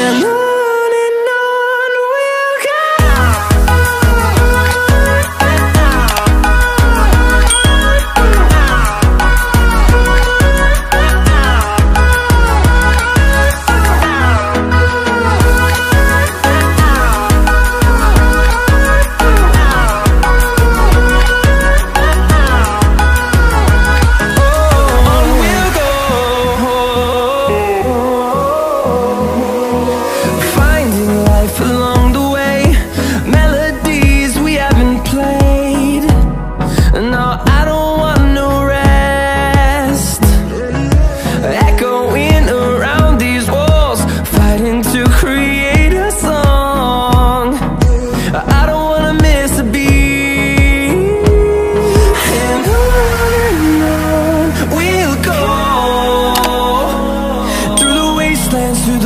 and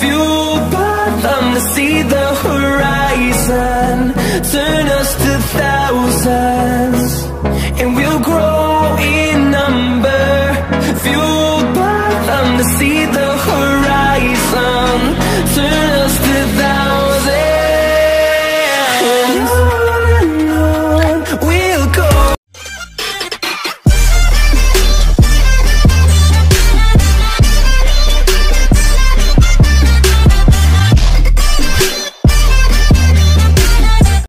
fueled by them to see the horizon. Turn us to thousands.